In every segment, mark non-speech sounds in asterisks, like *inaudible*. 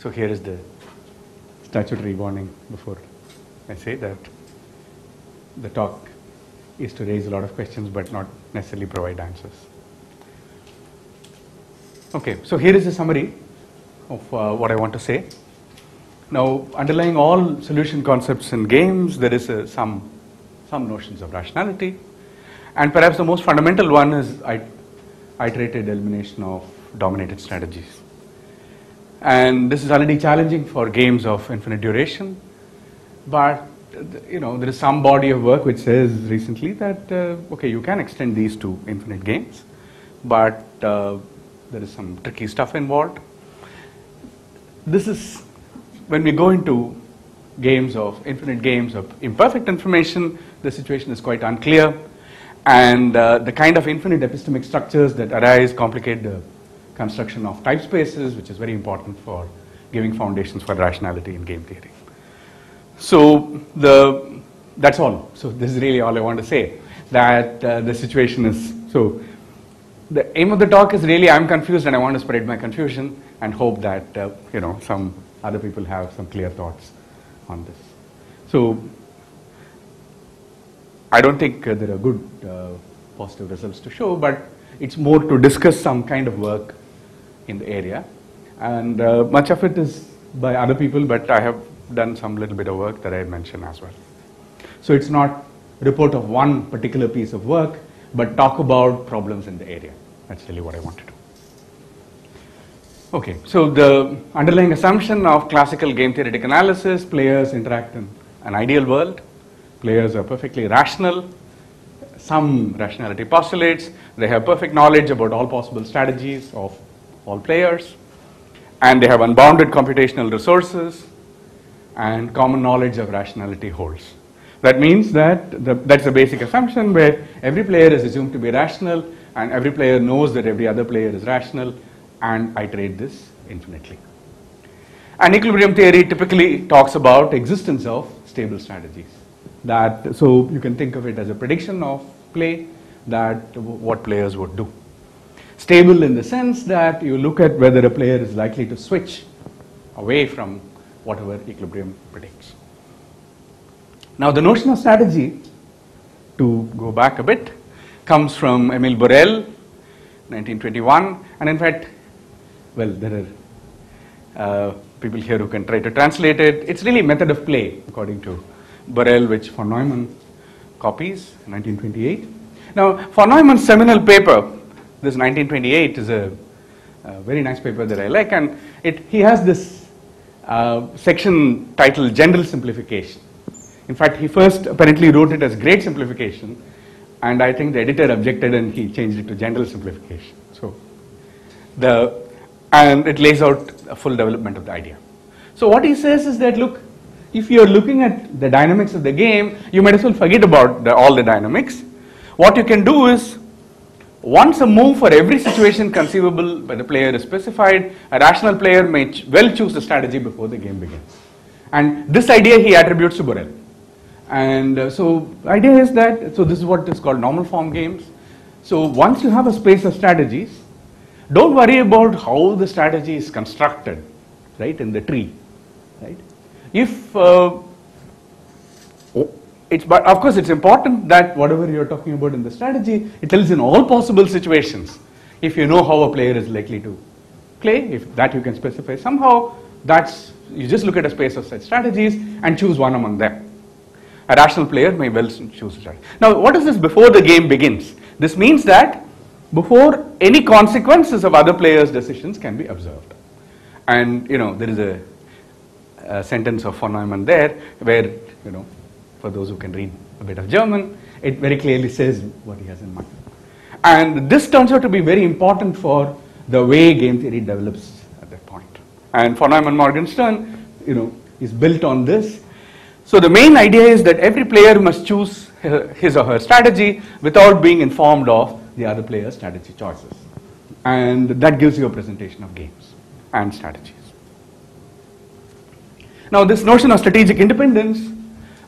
So here is the statutory warning before I say that the talk is to raise a lot of questions but not necessarily provide answers. Okay, so here is a summary of uh, what I want to say. Now, underlying all solution concepts in games, there is uh, some, some notions of rationality. And perhaps the most fundamental one is I- iterated elimination of dominated strategies. And this is already challenging for games of infinite duration. But, you know, there is some body of work which says recently that, uh, okay, you can extend these to infinite games. But uh, there is some tricky stuff involved. This is when we go into games of infinite games of imperfect information, the situation is quite unclear. And uh, the kind of infinite epistemic structures that arise complicate the construction of type spaces, which is very important for giving foundations for rationality in game theory. So the, that's all. So this is really all I want to say. That uh, the situation is so. The aim of the talk is really I'm confused and I want to spread my confusion and hope that uh, you know some other people have some clear thoughts on this. So I don't think uh, there are good uh, positive results to show, but it's more to discuss some kind of work in the area. And uh, much of it is by other people, but I have done some little bit of work that I mentioned as well. So it's not report of one particular piece of work, but talk about problems in the area. That's really what I want to do. Okay, so the underlying assumption of classical game theoretic analysis, players interact in an ideal world. Players are perfectly rational. Some rationality postulates. They have perfect knowledge about all possible strategies of all players. And they have unbounded computational resources and common knowledge of rationality holds. That means that the, that's a basic assumption where every player is assumed to be rational and every player knows that every other player is rational and I trade this infinitely. And equilibrium theory typically talks about existence of stable strategies. That so you can think of it as a prediction of play that what players would do. Stable in the sense that you look at whether a player is likely to switch away from whatever equilibrium predicts. Now the notion of strategy, to go back a bit, comes from Émile Borel, 1921, and in fact, well, there are uh, people here who can try to translate it. It's really method of play, according to Borel, which von Neumann copies, 1928. Now, von Neumann's seminal paper, this 1928, is a, a very nice paper that I like, and it, he has this uh, section titled General Simplification. In fact, he first apparently wrote it as Great Simplification, and I think the editor objected and he changed it to General Simplification. So, the and it lays out a full development of the idea. So what he says is that look, if you're looking at the dynamics of the game, you might as well forget about the, all the dynamics. What you can do is, once a move for every situation conceivable by the player is specified, a rational player may ch- well choose the strategy before the game begins. And this idea he attributes to Borel. And uh, so the idea is that, so this is what is called normal form games. So once you have a space of strategies, don't worry about how the strategy is constructed, right, in the tree, right? If uh, it's, but of course, it's important that whatever you're talking about in the strategy, it tells in all possible situations. If you know how a player is likely to play, if that you can specify somehow, that's you just look at a space of such strategies and choose one among them. A rational player may well choose a strategy. Now, what is this before the game begins? This means that before any consequences of other players' decisions can be observed. And you know, there is a, a sentence of von Neumann there where, you know, for those who can read a bit of German, it very clearly says what he has in mind. And this turns out to be very important for the way game theory develops at that point. And von Neumann Morgenstern, you know, is built on this. So the main idea is that every player must choose his or her strategy without being informed of the other player's strategy choices. And that gives you a presentation of games and strategies. Now, this notion of strategic independence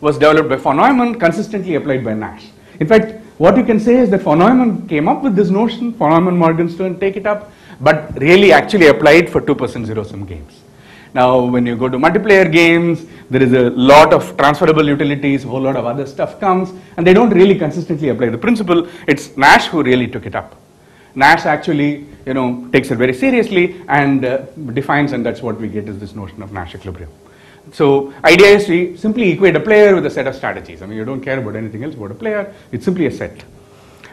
was developed by von Neumann, consistently applied by Nash. In fact, what you can say is that von Neumann came up with this notion, von Neumann Morgenstern take it up, but really actually applied for two-person zero sum games. Now, when you go to multiplayer games, there is a lot of transferable utilities, a whole lot of other stuff comes, and they don't really consistently apply the principle. It's Nash who really took it up. Nash actually, you know, takes it very seriously and uh, defines, and that's what we get is this notion of Nash equilibrium. So, idea is to simply equate a player with a set of strategies. I mean, you don't care about anything else about a player. It's simply a set.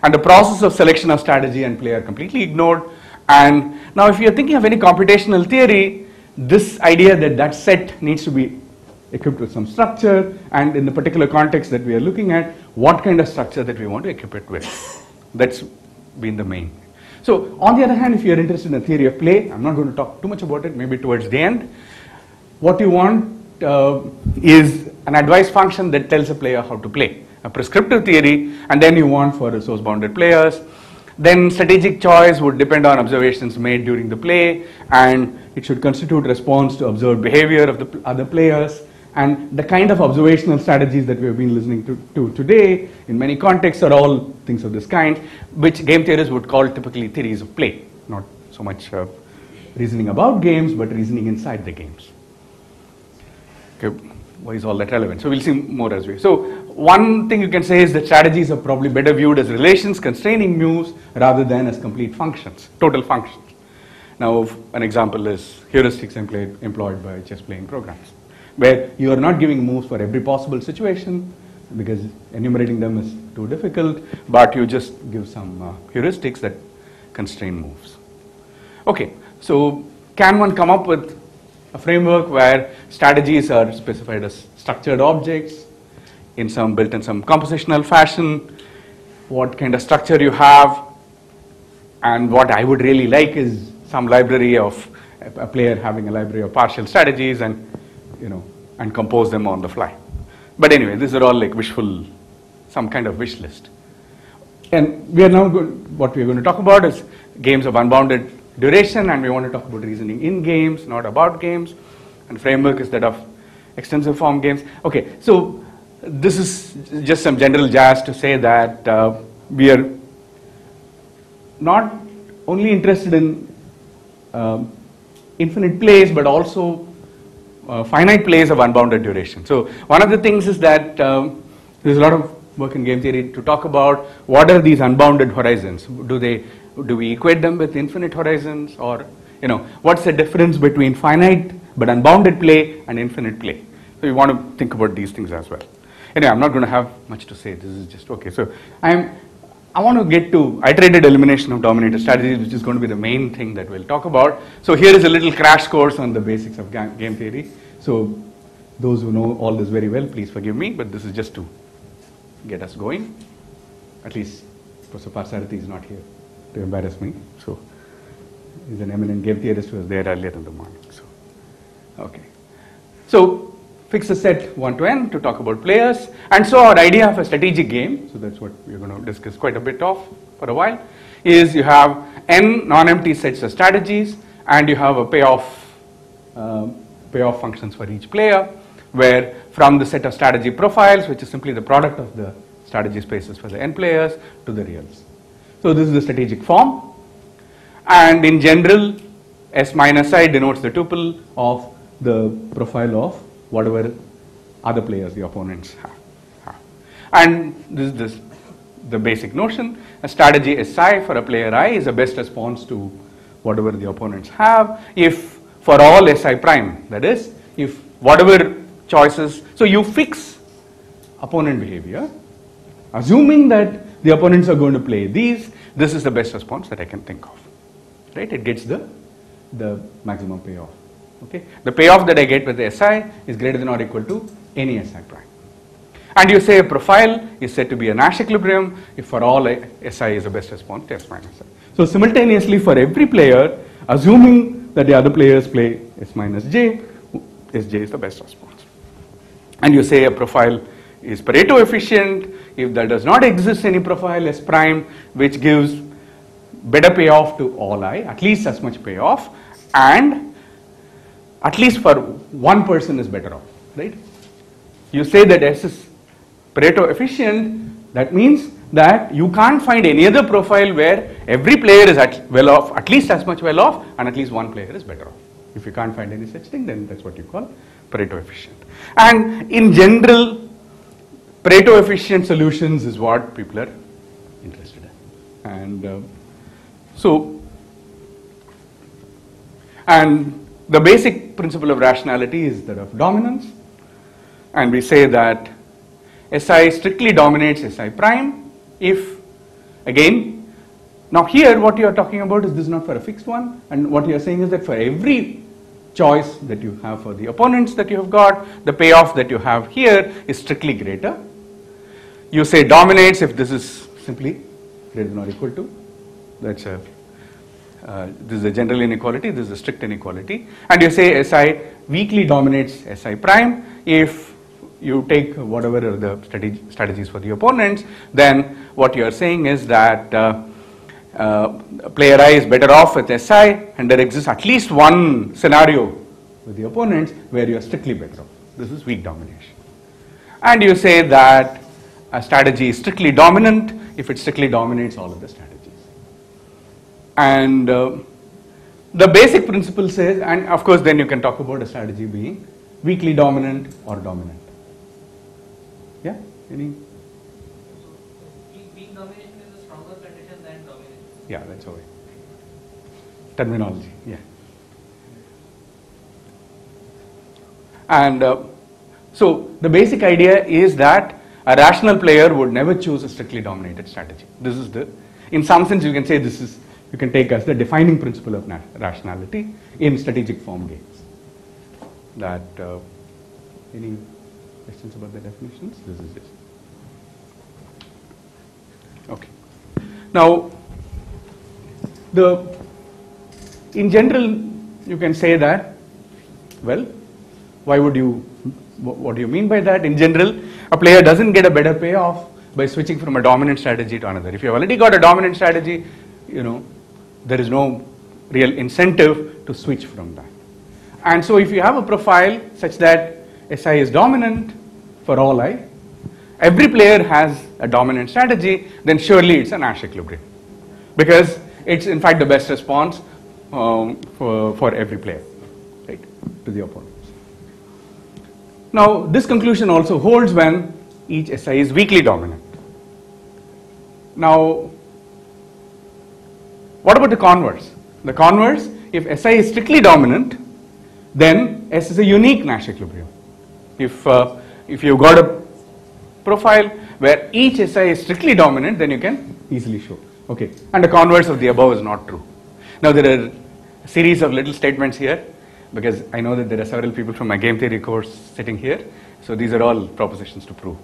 And the process of selection of strategy and player completely ignored. And now, if you're thinking of any computational theory, this idea that that set needs to be equipped with some structure, and in the particular context that we are looking at, what kind of structure that we want to equip it with. That's been the main. So, on the other hand, if you're interested in the theory of play, I'm not going to talk too much about it, maybe towards the end. What you want is an advice function that tells a player how to play, a prescriptive theory, and then you want for resource bounded players. Then strategic choice would depend on observations made during the play, and it should constitute response to observed behavior of the other players. And the kind of observational strategies that we have been listening to, to today in many contexts are all things of this kind, which game theorists would call typically theories of play, not so much uh, reasoning about games, but reasoning inside the games. Okay, why is all that relevant? So we'll see more as we. So one thing you can say is that strategies are probably better viewed as relations constraining moves rather than as complete functions, total functions. Now, an example is heuristics employed, employed by chess playing programs where you are not giving moves for every possible situation because enumerating them is too difficult, but you just give some uh, heuristics that constrain moves. Okay, so can one come up with a framework where strategies are specified as structured objects in some built in some compositional fashion, what kind of structure you have, and what I would really like is some library of a player having a library of partial strategies and you know, and compose them on the fly. But anyway, these are all like wishful, some kind of wish list. And we are now going, what we are going to talk about is games of unbounded duration, and we want to talk about reasoning in games, not about games. And framework is that of extensive form games. Okay, so this is just some general jazz to say that uh, we are not only interested in um, infinite plays, but also uh, finite plays of unbounded duration. So one of the things is that um, there's a lot of work in game theory to talk about what are these unbounded horizons. Do they do we equate them with infinite horizons, or you know what's the difference between finite but unbounded play and infinite play? So we want to think about these things as well. Anyway, I'm not going to have much to say. This is just okay. So I'm I want to get to iterated elimination of dominated strategies, which is going to be the main thing that we'll talk about. So here is a little crash course on the basics of game theory. So those who know all this very well, please forgive me, but this is just to get us going. At least Professor Parthasarathy is not here to embarrass me. So he's an eminent game theorist who was there earlier in the morning. So okay. So fix a set 1 to n to talk about players. And so our idea of a strategic game, so that's what we're going to discuss quite a bit of for a while, is you have n non-empty sets of strategies and you have a payoff, uh, payoff functions for each player where from the set of strategy profiles, which is simply the product of the strategy spaces for the n players to the reals. So this is the strategic form. And in general, S minus i denotes the tuple of the profile of whatever other players the opponents have. have. And this is this, the basic notion. A strategy SI for a player I is a best response to whatever the opponents have. If for all SI prime, that is, if whatever choices, so you fix opponent behavior, assuming that the opponents are going to play these, this is the best response that I can think of. Right? It gets the, the maximum payoff. Okay? The payoff that I get with the SI is greater than or equal to any SI prime. And you say a profile is said to be a Nash equilibrium if for all SI is the best response to S minus I. So simultaneously for every player, assuming that the other players play S minus J, Sj is the best response. And you say a profile is Pareto efficient if there does not exist any profile S prime which gives better payoff to all i, at least as much payoff, and at least for one person is better off, right? You say that S is Pareto efficient, that means that you can't find any other profile where every player is at well off, at least as much well off, and at least one player is better off. If you can't find any such thing, then that's what you call Pareto efficient. And in general, Pareto efficient solutions is what people are interested in. And uh, so, and the basic principle of rationality is that of dominance. And we say that Si strictly dominates Si prime if, again, now here what you are talking about is this is not for a fixed one and what you are saying is that for every choice that you have for the opponents that you have got, the payoff that you have here is strictly greater. You say dominates if this is simply greater than or equal to, that's a uh, this is a general inequality, this is a strict inequality. And you say SI weakly dominates SI prime if you take whatever are the strategies for the opponents, then what you are saying is that uh, player I is better off with SI and there exists at least one scenario with the opponents where you are strictly better off. This is weak domination. And you say that a strategy is strictly dominant if it strictly dominates all of the strategies. And uh, the basic principle says, and of course then you can talk about a strategy being weakly dominant or dominant. Yeah? Any? Weak domination is a stronger condition than domination. Yeah, that's all. Terminology, yeah. And uh, so the basic idea is that a rational player would never choose a strictly dominated strategy. This is the, in some sense you can say this is, you can take as the defining principle of rationality in strategic form games. That, uh, any questions about the definitions? This is it. Okay. Now, the, in general, you can say that, well, why would you, what do you mean by that? In general, a player doesn't get a better payoff by switching from a dominant strategy to another. If you've already got a dominant strategy, you know, there is no real incentive to switch from that. And so if you have a profile such that SI is dominant for all I, every player has a dominant strategy, then surely it's an Nash equilibrium. Because it's in fact the best response um, for, for every player, right, to the opponents. Now, this conclusion also holds when each SI is weakly dominant. Now, what about the converse? The converse, if SI is strictly dominant, then S is a unique Nash equilibrium. If, uh, if you've got a profile where each SI is strictly dominant, then you can easily show. Okay, and the converse of the above is not true. Now there are a series of little statements here because I know that there are several people from my game theory course sitting here. So these are all propositions to prove.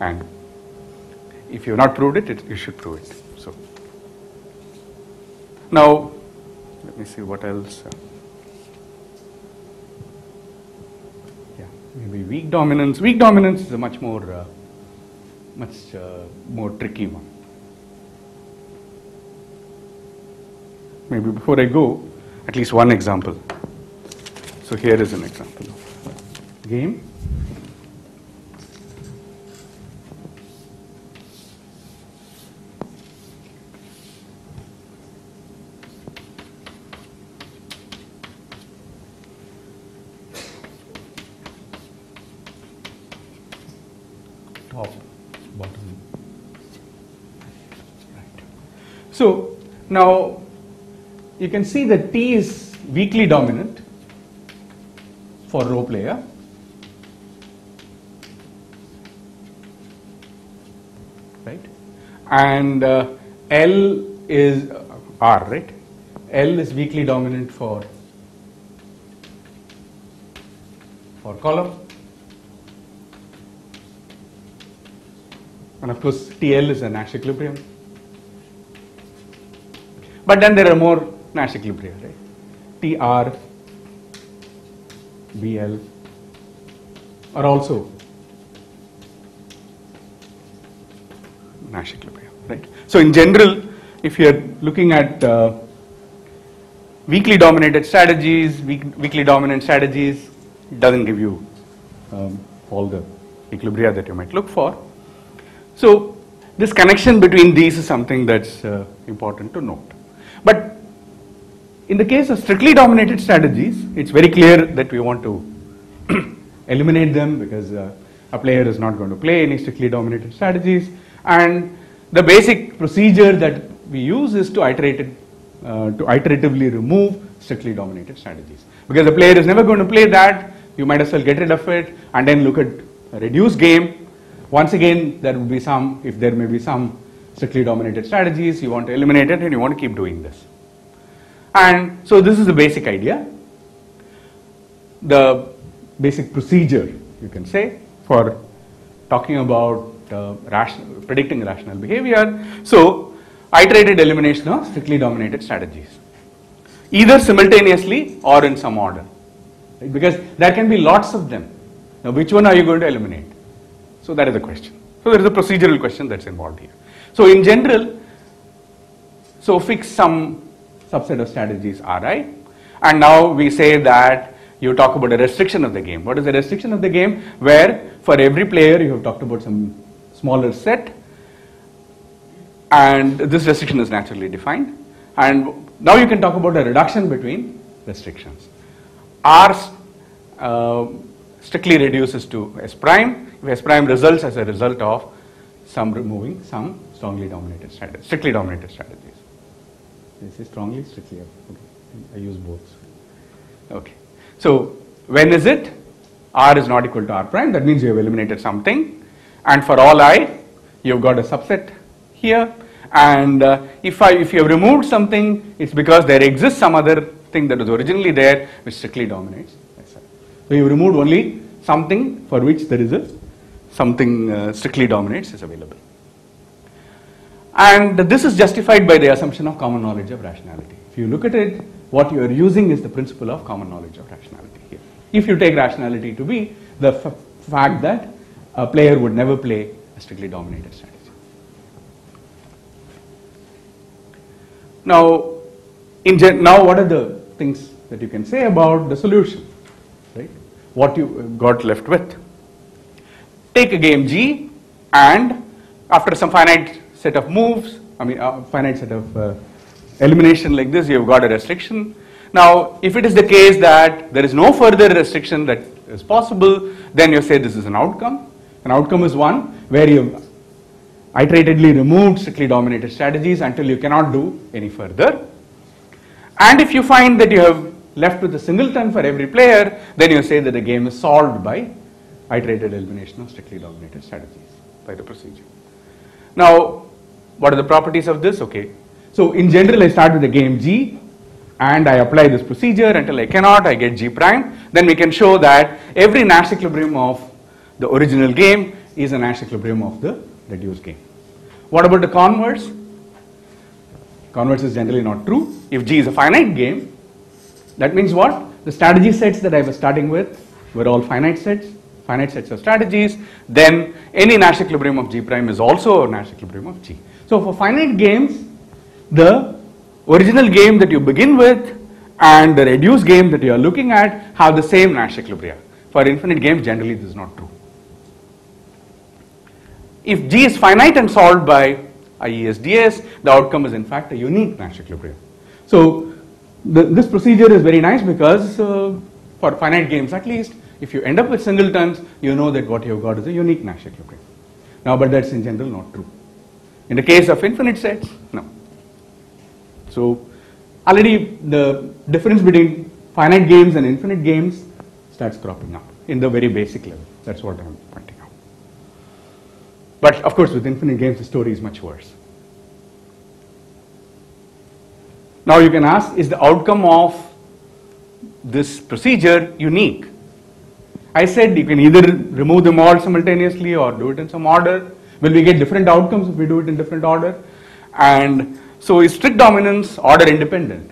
And if you have not proved it, it you should prove it. So now let me see what else. Uh, yeah, maybe weak dominance. Weak dominance is a much more, uh, much uh, more tricky one. Maybe before I go, at least one example. So here is an example of game. Top, bottom. Right. So now you can see that T is weakly dominant for row player. Right? And uh, L is uh, R, right? L is weakly dominant for for column. And of course, TL is a Nash equilibrium. But then there are more Nash equilibrium, right? TR, BL are also Nash equilibrium, right? So in general, if you are looking at uh, weakly dominated strategies, weak, weakly dominant strategies, doesn't give you um, all the equilibria that you might look for. So this connection between these is something that's uh, important to note. But in the case of strictly dominated strategies, it's very clear that we want to *clears throat* eliminate them because uh, a player is not going to play any strictly dominated strategies. And the basic procedure that we use is to iterate it, uh, to iteratively remove strictly dominated strategies. Because the player is never going to play that, you might as well get rid of it and then look at a reduced game. Once again, there will be some, if there may be some strictly dominated strategies, you want to eliminate it and you want to keep doing this. And so this is the basic idea. The basic procedure, you can say, for talking about uh, rational, predicting rational behavior. So, iterated elimination of strictly dominated strategies, either simultaneously or in some order, right? because there can be lots of them. Now, which one are you going to eliminate? So, that is the question. So, there is a procedural question that's involved here. So, in general, so fix some subset of strategies Ri, and now we say that you talk about a restriction of the game. What is the restriction of the game? Where for every player you have talked about some smaller set, and this restriction is naturally defined. And now you can talk about a reduction between restrictions. R uh, strictly reduces to S prime, if S prime results as a result of some removing some strongly dominated strategy, strictly dominated strategies. This is strongly, strictly. Okay. I use both. Okay. So when is it? R is not equal to R prime. That means you have eliminated something. And for all I, you've got a subset here. And uh, if I if you have removed something, it's because there exists some other thing that was originally there which strictly dominates. So you've removed only something for which there is a something uh, strictly dominates is available. And this is justified by the assumption of common knowledge of rationality. If you look at it, what you are using is the principle of common knowledge of rationality here. If you take rationality to be the fact that a player would never play a strictly dominated strategy. Now, in now what are the things that you can say about the solution, right? What you got left with. Take a game G and after some finite set of moves, I mean a finite set of uh, elimination like this, you have got a restriction. Now, if it is the case that there is no further restriction that is possible, then you say this is an outcome. An outcome is one where you iteratedly removed strictly dominated strategies until you cannot do any further. And if you find that you have left with a singleton for every player, then you say that the game is solved by iterated elimination of strictly dominated strategies by the procedure. Now, what are the properties of this? Okay. So in general, I start with the game G and I apply this procedure until I cannot, I get G prime. Then we can show that every Nash equilibrium of the original game is a Nash equilibrium of the reduced game. What about the converse? Converse is generally not true. If G is a finite game, that means what? The strategy sets that I was starting with were all finite sets, finite sets of strategies. Then any Nash equilibrium of G prime is also a Nash equilibrium of G. So for finite games, the original game that you begin with and the reduced game that you are looking at have the same Nash equilibria. For infinite games, generally this is not true. If G is finite and solved by IESDS, the outcome is in fact a unique Nash equilibrium. So the, this procedure is very nice because uh, for finite games at least, if you end up with singletons, you know that what you've got is a unique Nash equilibrium. Now, but that's in general not true. In the case of infinite sets, no. So already the difference between finite games and infinite games starts cropping up in the very basic level. That's what I'm pointing out. But of course, with infinite games, the story is much worse. Now you can ask, is the outcome of this procedure unique? I said you can either remove them all simultaneously or do it in some order. Will we get different outcomes if we do it in different order? And so is strict dominance order independent?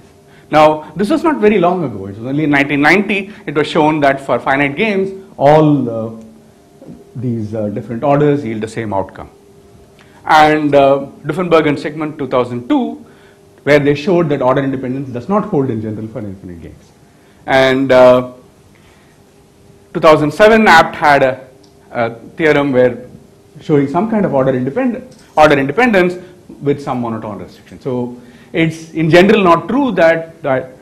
Now, this was not very long ago. It was only in 1990 it was shown that for finite games, all uh, these uh, different orders yield the same outcome. And uh, and Sigmund 2002, where they showed that order independence does not hold in general for infinite games. And uh, 2007, Apt had a, a theorem where showing some kind of order independence, order independence with some monotone restriction. So it's in general not true that, that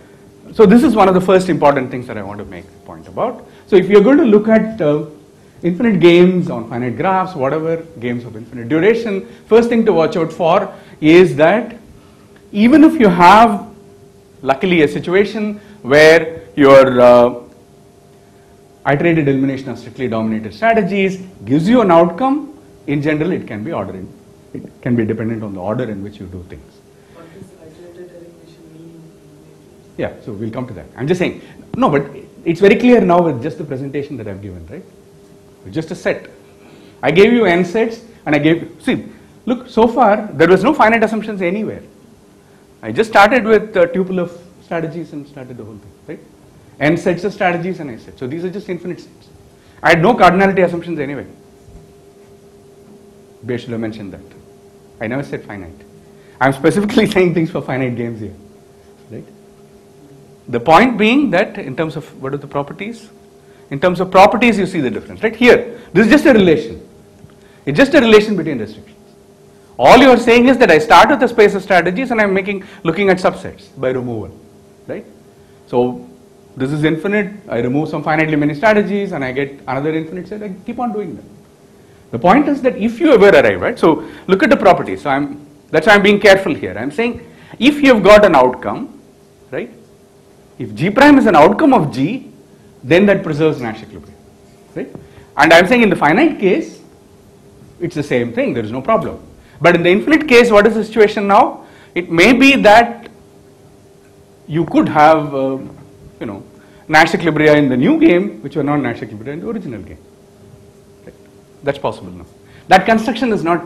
so this is one of the first important things that I want to make a point about. So if you're going to look at uh, infinite games on finite graphs, whatever, games of infinite duration, first thing to watch out for is that even if you have, luckily, a situation where your uh, iterated elimination of strictly dominated strategies gives you an outcome, in general, it can be order in, it can be dependent on the order in which you do things. What does iterated elimination mean? Yeah, so we'll come to that. I'm just saying, no, but it's very clear now with just the presentation that I've given, right? Just a set. I gave you n sets and I gave, see, look, so far there was no finite assumptions anywhere. I just started with a tuple of strategies and started the whole thing, right? n sets of strategies and I said, so these are just infinite sets. I had no cardinality assumptions anyway. Bay mentioned that. I never said finite. I'm specifically *laughs* saying things for finite games here, right? The point being that in terms of what are the properties? In terms of properties, you see the difference, right? Here, this is just a relation. It's just a relation between restrictions. All you are saying is that I start with a space of strategies and I'm making looking at subsets by removal, right? So this is infinite. I remove some finitely many strategies and I get another infinite set. I keep on doing that. The point is that if you ever arrive, right? So look at the properties. So I'm that's why I'm being careful here. I'm saying if you've got an outcome, right? If G prime is an outcome of G, then that preserves Nash equilibrium, right? And I'm saying in the finite case, it's the same thing. There is no problem. But in the infinite case, what is the situation now? It may be that you could have, uh, you know, Nash equilibria in the new game, which were not Nash equilibria in the original game. Right? That's possible now. That construction is not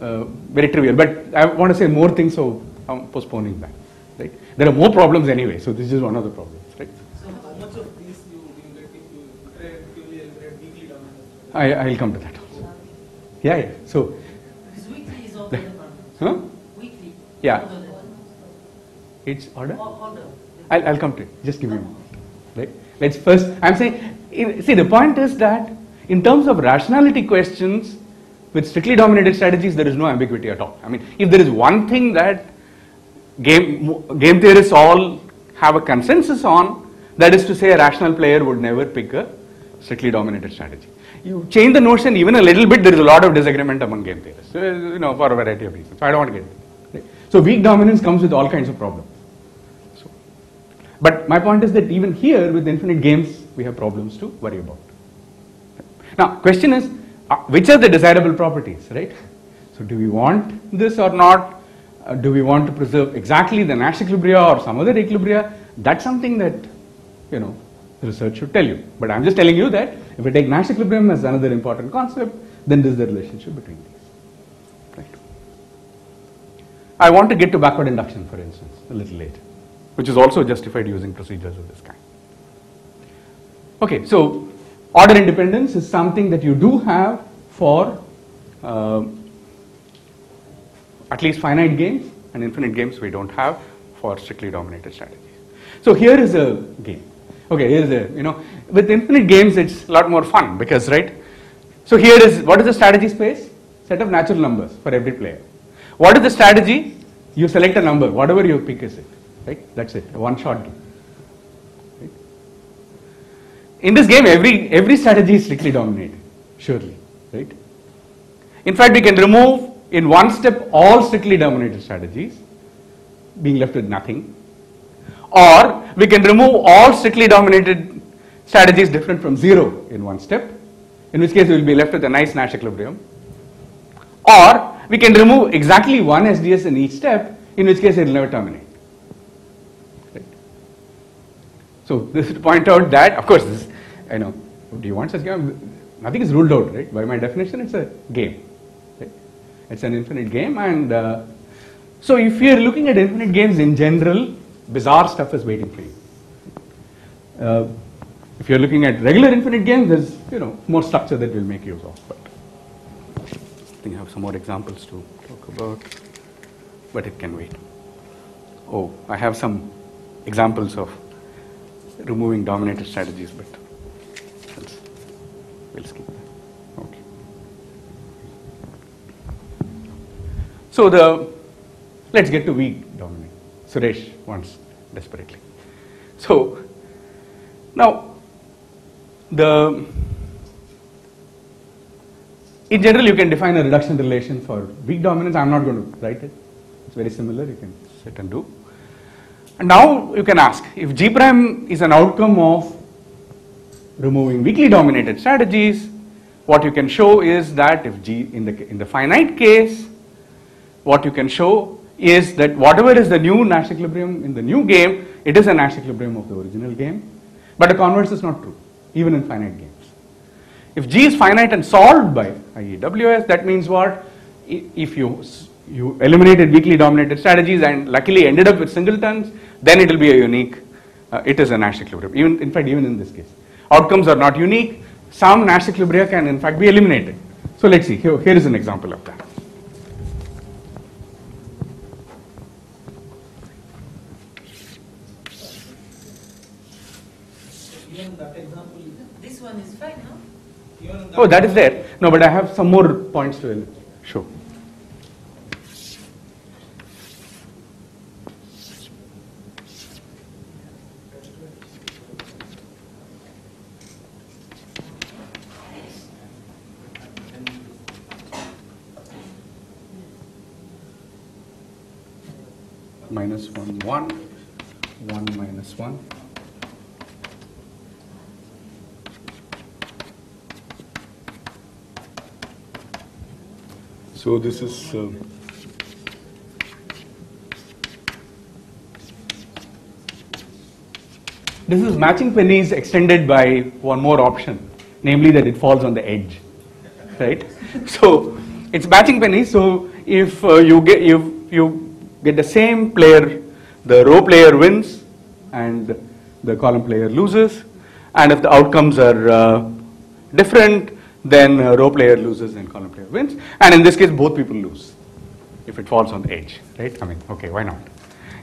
uh, very trivial, but I want to say more things, so I'm postponing that. Right? There are more problems anyway, so this is one of the problems. Right? So how much of these you, you get if you iteratively eliminate? I I'll come to that also. Yeah, yeah. So This weakly is also The- the. Huh? Weakly. Yeah. It's order. or- Order. I'll, I'll come to it. Just give me a moment. Right? Let's first, I'm saying, see, the point is that in terms of rationality questions, with strictly dominated strategies, there is no ambiguity at all. I mean, if there is one thing that game, game theorists all have a consensus on, that is to say, a rational player would never pick a strictly dominated strategy. You change the notion even a little bit, there is a lot of disagreement among game theorists, uh, you know, for a variety of reasons. So I don't want to get into it. So weak dominance comes with all kinds of problems. So, but my point is that even here with infinite games, we have problems to worry about. Now, question is, uh, which are the desirable properties, right? So, do we want this or not? Uh, do we want to preserve exactly the Nash equilibria or some other equilibria? That's something that, you know, research should tell you. But I'm just telling you that if we take Nash equilibrium as another important concept, then this is the relationship between these. Right. I want to get to backward induction, for instance, a little later, which is also justified using procedures of this kind. Okay, so order independence is something that you do have for uh, at least finite games and infinite games we don't have for strictly dominated strategies. So here is a game. Okay, here is a, you know, with infinite games it's a lot more fun because, right? So here is, what is the strategy space? Set of natural numbers for every player. What is the strategy? You select a number, whatever you pick is it, right? That's it, one shot game. In this game, every, every strategy is strictly dominated, surely, right? In fact, we can remove in one step all strictly dominated strategies, being left with nothing. Or we can remove all strictly dominated strategies different from zero in one step, in which case we will be left with a nice Nash equilibrium. Or we can remove exactly one SDS in each step, in which case it will never terminate. Right? So this is to point out that, of course, this, I know, do you want such game? Nothing is ruled out, right? By my definition, it's a game. Right? It's an infinite game, and uh, so if you're looking at infinite games in general, bizarre stuff is waiting for you. Uh, if you're looking at regular infinite games, there's you know more structure that we'll make use of. But I think I have some more examples to talk about, but it can wait. Oh, I have some examples of removing dominated strategies, but we'll skip that. Okay. So the let's get to weak dominant. Suresh wants desperately. So now the in general you can define a reduction relation for weak dominance. I'm not going to write it. It's very similar. You can sit and do. And now you can ask if G prime is an outcome of removing weakly dominated strategies, what you can show is that if G in the in the finite case, what you can show is that whatever is the new Nash equilibrium in the new game, it is a Nash equilibrium of the original game. But the converse is not true, even in finite games. If G is finite and solved by IEWS, that means what? If you you eliminated weakly dominated strategies and luckily ended up with singletons, then it will be a unique. Uh, it is a Nash equilibrium. Even in fact, even in this case, outcomes are not unique. Some Nash equilibria can in fact be eliminated. So let's see. Here, here is an example of that. That example, This one is fine, no? Oh, that is there. No, but I have some more points to show. Minus 1, 1, 1 minus 1. So this is. Uh, this is matching pennies extended by one more option, namely that it falls on the edge, right? *laughs* So it's matching pennies. So if uh, you get if you get the same player, the row player wins, and the column player loses, and if the outcomes are uh, different, then uh, row player loses and column player wins. And in this case, both people lose if it falls on the edge, right? I mean, okay, why not?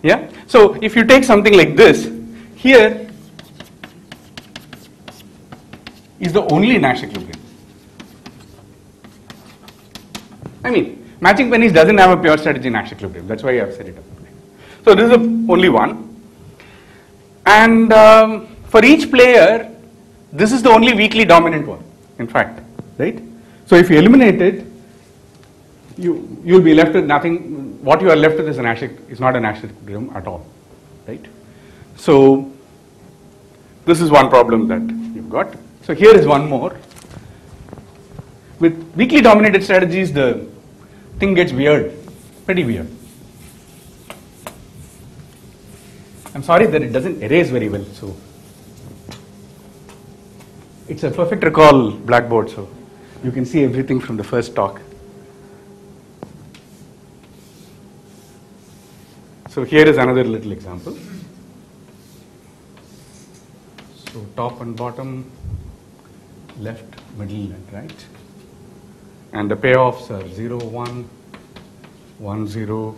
Yeah. So if you take something like this, here is the only Nash equilibrium. I mean, matching pennies doesn't have a pure strategy in Nash equilibrium. That's why I have set it up. So this is only one. And um, for each player, this is the only weakly dominant one, in fact, right? So if you eliminate it, you you'll be left with nothing. What you are left with is an Nash is not a Nash equilibrium at all, right? So this is one problem that you've got. So here is one more. With weakly dominated strategies, the thing gets weird, pretty weird. I'm sorry that it doesn't erase very well, so it's a perfect recall blackboard, so you can see everything from the first talk. So here is another little example. So top and bottom, left, middle, and right. And the payoffs are 0, 1, 1, 0,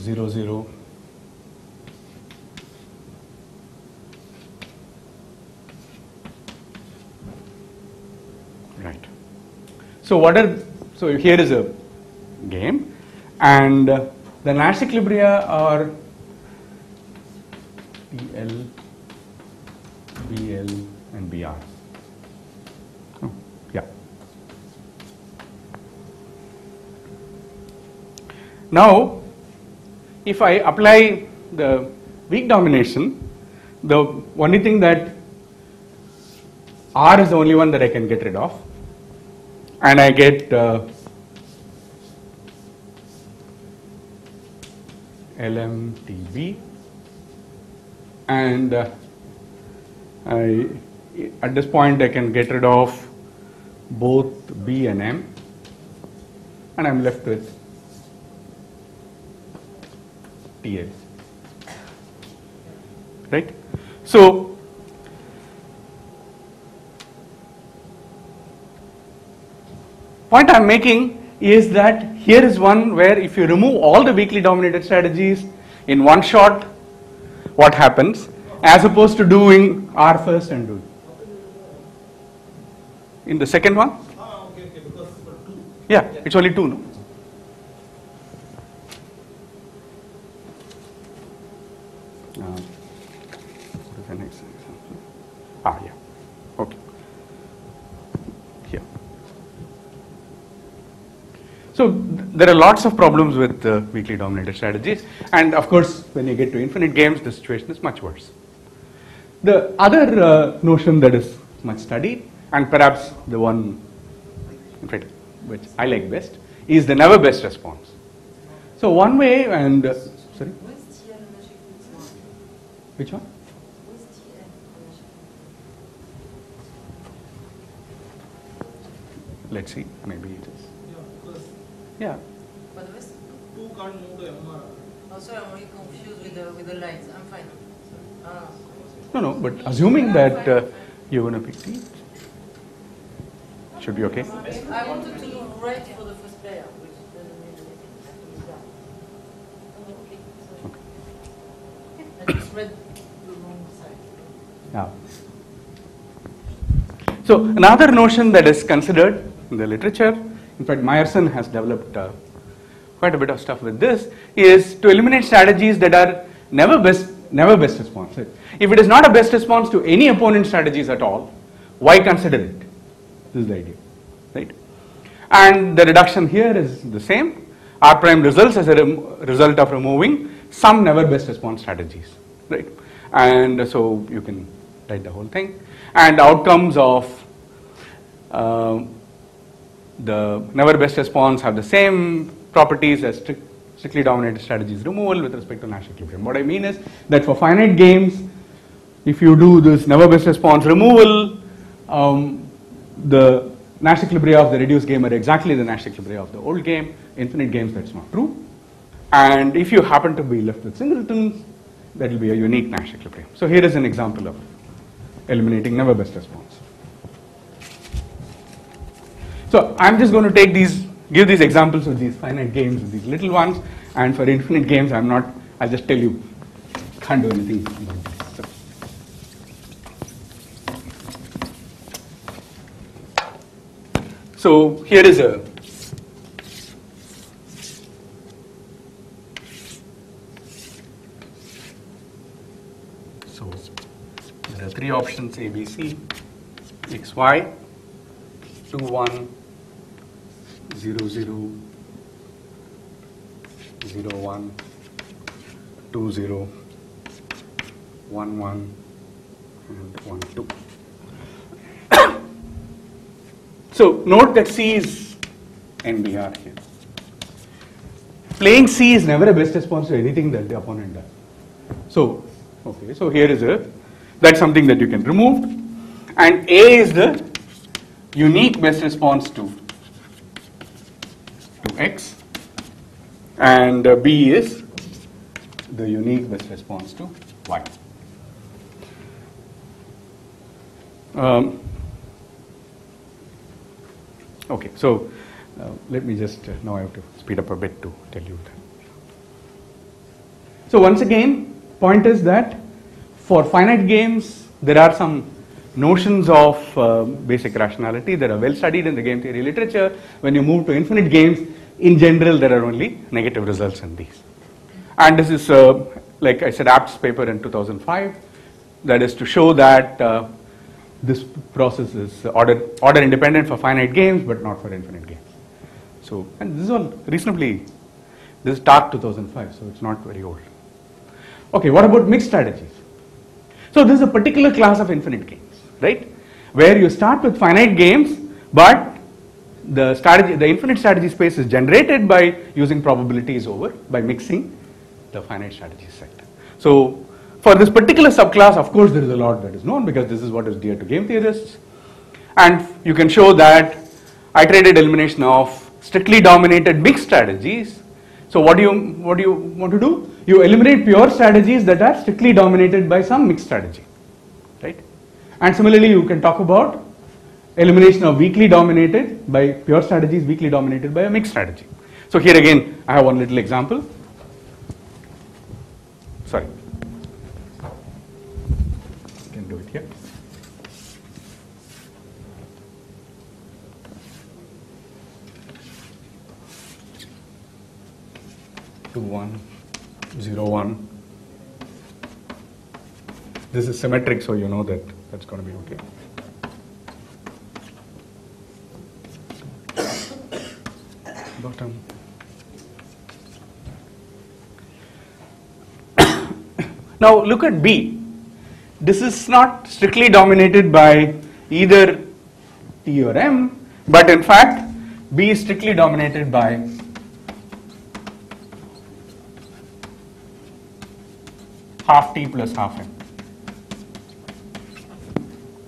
0, 0. Right. So what are, so here is a game and uh, the Nash equilibria are PL, BL and BR. Oh, yeah. Now, if I apply the weak domination, the only thing that R is the only one that I can get rid of, and I get uh, LMTB, and uh, I at this point I can get rid of both B and M, and I'm left with Right? So, point I'm making is that here is one where if you remove all the weakly dominated strategies in one shot, what happens? As opposed to doing R first and do. In the second one, Ah, okay, Um, what is the next example? Ah, yeah. Okay. Here. So th there are lots of problems with uh, weakly dominated strategies, and of course, when you get to infinite games, the situation is much worse. The other uh, notion that is much studied, and perhaps the one, in fact, which I like best, is the never best response. So one way, and uh, sorry which one? Where's TL in the chicken? Let's see, maybe it is. Yeah, because Yeah. But the two can't move to MR. Oh, sorry, I'm already confused with the, with the lines. I'm fine. Ah. No, no, but assuming that uh, you're going to pick T, should be okay. I wanted to write for the first player, which doesn't mean anything. Just read the wrong side. Yeah. So another notion that is considered in the literature, in fact Myerson has developed uh, quite a bit of stuff with this, is to eliminate strategies that are never best, never best response. If it is not a best response to any opponent strategies at all, why consider it? This is the idea, right? And the reduction here is the same. R prime results as a result of removing some never best response strategies, right? And so you can write the whole thing. And outcomes of um, the never best response have the same properties as strict, strictly dominated strategies removal with respect to Nash equilibrium. What I mean is that for finite games, if you do this never best response removal, um, the Nash equilibria of the reduced game are exactly the Nash equilibria of the old game. Infinite games, that's not true. And if you happen to be left with singletons, that will be a unique Nash equilibrium. So here is an example of eliminating never best response. So I'm just going to take these, give these examples of these finite games, these little ones, and for infinite games, I'm not, I'll just tell you, can't do anything about this. So here is a so there are three options A, B, C, X, Y, 2, 1, 0, 0, 0, 1, 2, 0, 1, 1, and 1, 2. *coughs* So note that C is NBR here. Playing C is never a best response to anything that the opponent does. So, okay, so here is a, that's something that you can remove. And A is the unique best response to, to X. And uh, B is the unique best response to Y. Um, Okay, so uh, let me just, uh, now I have to speed up a bit to tell you that. So once again, point is that for finite games, there are some notions of uh, basic rationality that are well studied in the game theory literature. When you move to infinite games, in general, there are only negative results in these. And this is, uh, like I said, Apt's paper in 2005, that is to show that uh, this process is order, order independent for finite games, but not for infinite games. So, and this is all reasonably, this is TARK 2005, so it's not very old. Okay, what about mixed strategies? So this is a particular class of infinite games, right? Where you start with finite games, but the strategy, the infinite strategy space is generated by using probabilities over, by mixing the finite strategy set. So for this particular subclass, of course, there is a lot that is known because this is what is dear to game theorists. And you can show that iterated elimination of strictly dominated mixed strategies. So what do you what do you want to do? You eliminate pure strategies that are strictly dominated by some mixed strategy, right? And similarly, you can talk about elimination of weakly dominated by pure strategies, weakly dominated by a mixed strategy. So here again, I have one little example. Sorry. You can do it here. Two one zero one. This is symmetric, so you know that that's going to be okay. bottom. *coughs* now look at B. This is not strictly dominated by either T or M, but in fact B is strictly dominated by half T plus half M.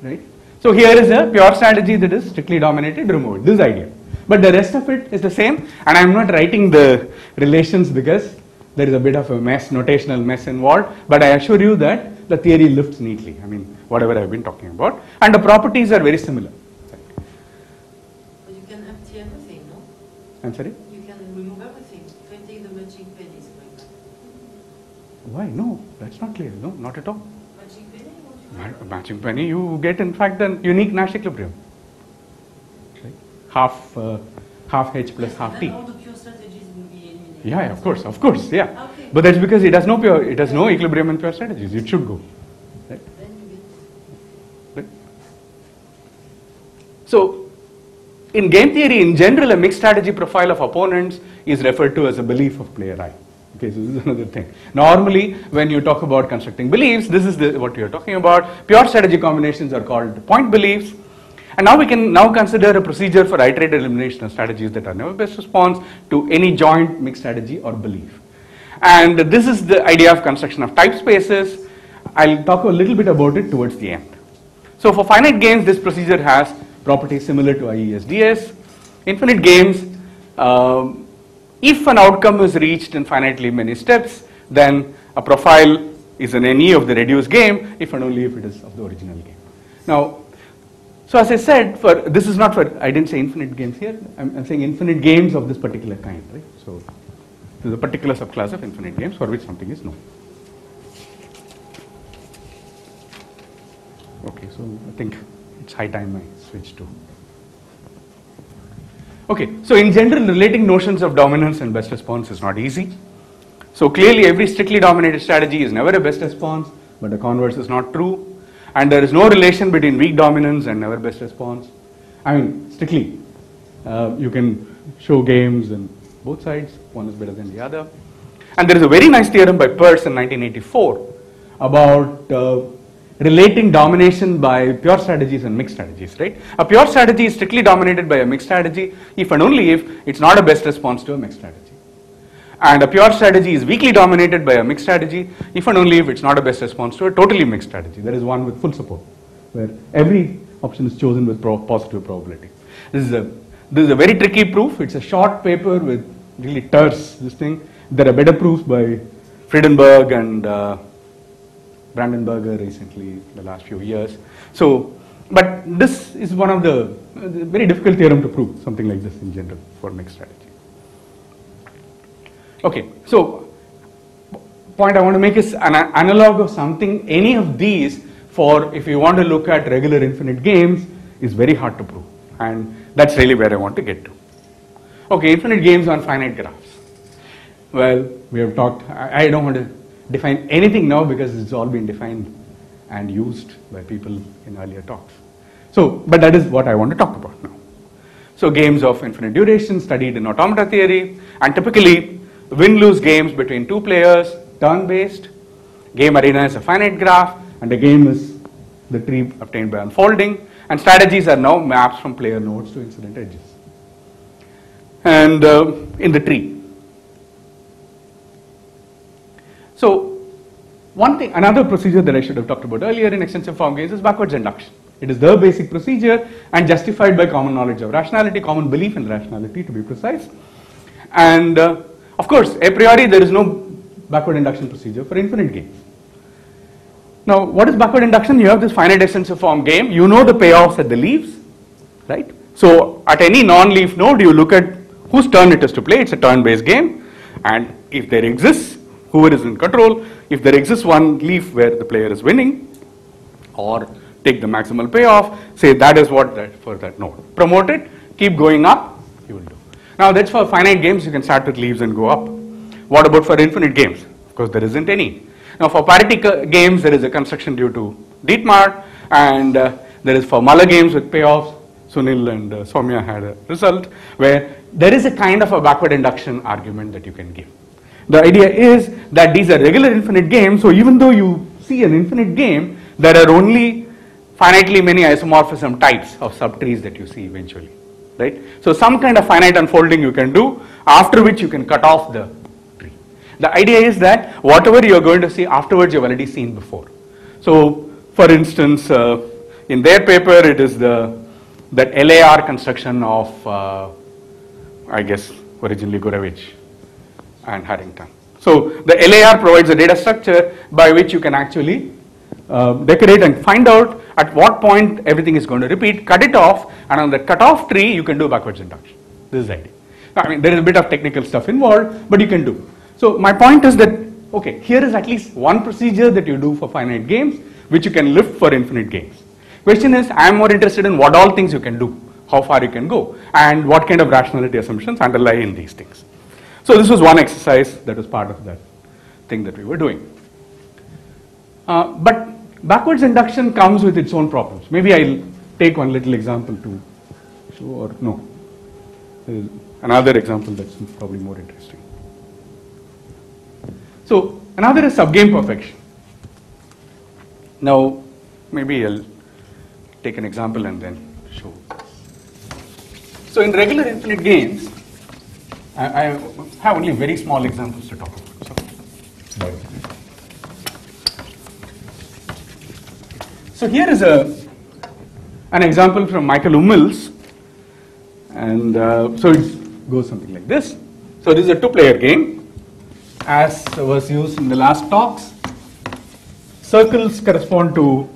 Right? So here is a pure strategy that is strictly dominated, remove. This idea. But the rest of it is the same, and I'm not writing the relations because there is a bit of a mess, notational mess involved, but I assure you that the theory lifts neatly. I mean, whatever I've been talking about, and the properties are very similar. But you can empty everything, no? I'm sorry? You can remove everything. If I take the matching pennies, for example. Why? No, that's not clear. No, not at all. Matching penny, you Matching penny, you get in fact the unique Nash equilibrium. Right? Half, uh, half H plus half T. all the pure strategies will be eliminated. Yeah, yeah, of course, of course, yeah. Okay. But that's because it has no pure, it has no equilibrium in pure strategies. It should go. Right? Then you get Right? So, in game theory, in general, a mixed strategy profile of opponents is referred to as a belief of player I. Okay, so this is another thing. Normally, when you talk about constructing beliefs, this is the, what you're talking about. Pure strategy combinations are called point beliefs. And now we can now consider a procedure for iterated elimination of strategies that are never best response to any joint mixed strategy or belief. And this is the idea of construction of type spaces. I'll talk a little bit about it towards the end. So for finite games, this procedure has properties similar to IESDS. Infinite games, um, if an outcome is reached in finitely many steps, then a profile is an NE of the reduced game, if and only if it is of the original game. Now, so as I said, for this is not for I didn't say infinite games here. I'm, I'm saying infinite games of this particular kind, right? So this is a particular subclass of infinite games for which something is known. Okay, so I think it's high time I switch to. Okay, so in general, relating notions of dominance and best response is not easy. So clearly, every strictly dominated strategy is never a best response, but the converse is not true. And there is no relation between weak dominance and never best response. I mean, strictly, uh, you can show games and both sides, one is better than the other. And there is a very nice theorem by Pearce in 1984 about uh, relating domination by pure strategies and mixed strategies, right? A pure strategy is strictly dominated by a mixed strategy if and only if it's not a best response to a mixed strategy. And a pure strategy is weakly dominated by a mixed strategy if and only if it's not a best response to a totally mixed strategy. There is one with full support, where every option is chosen with pro- positive probability. This is a this is a very tricky proof. It's a short paper with really terse this thing. There are better proofs by Friedenberg and uh, Brandenburger recently, the last few years. So, but this is one of the very difficult theorem to prove something like this in general for mixed strategy. Okay, so point I want to make is an analog of something, any of these for if you want to look at regular infinite games is very hard to prove. And that's really where I want to get to. Okay, infinite games on finite graphs. Well, we have talked, I, I don't want to define anything now because it's all been defined and used by people in earlier talks. So, but that is what I want to talk about now. So games of infinite duration studied in automata theory and typically win-lose games between two players, turn-based. Game arena is a finite graph and the game is the tree obtained by unfolding and strategies are now maps from player nodes to incident edges. And uh, in the tree. So one thing, another procedure that I should have talked about earlier in extensive form games is backwards induction. It is the basic procedure and justified by common knowledge of rationality, common belief in rationality to be precise. And uh, of course, a priori there is no backward induction procedure for infinite games. Now, what is backward induction? You have this finite extensive form game. You know the payoffs at the leaves, right? So at any non-leaf node, you look at whose turn it is to play. It's a turn-based game. And if there exists, whoever is in control, if there exists one leaf where the player is winning, or take the maximal payoff, say that is what that for that node. Promote it, keep going up, you will do. Now that's for finite games, you can start with leaves and go up. What about for infinite games? Of course, there isn't any. Now for parity games, there is a construction due to Dietmar, and uh, there is for Muller games with payoffs, Sunil and uh, Soumya had a result where there is a kind of a backward induction argument that you can give. The idea is that these are regular infinite games, so even though you see an infinite game, there are only finitely many isomorphism types of subtrees that you see eventually, right? So some kind of finite unfolding you can do, after which you can cut off the tree. The idea is that whatever you are going to see afterwards, you've already seen before. So, for instance, uh, in their paper, it is the that LAR construction of, uh, I guess, originally Gurevich and Harrington. So the LAR provides a data structure by which you can actually uh, decorate and find out at what point everything is going to repeat, cut it off, and on the cutoff tree you can do backwards induction. This is the idea. I mean, there is a bit of technical stuff involved, but you can do. So my point is that, okay, here is at least one procedure that you do for finite games, which you can lift for infinite games. Question is, I am more interested in what all things you can do, how far you can go, and what kind of rationality assumptions underlie in these things. So this was one exercise that was part of that thing that we were doing. Uh, but backwards induction comes with its own problems. Maybe I'll take one little example to show or no. Another example that's probably more interesting. So another is subgame perfection. Now maybe I'll take an example and then show. So in regular infinite games, I, I have only very small examples to talk about. So, so here is a an example from Michael Ummels, and uh, so it goes something like this. So this is a two-player game, as was used in the last talks. Circles correspond to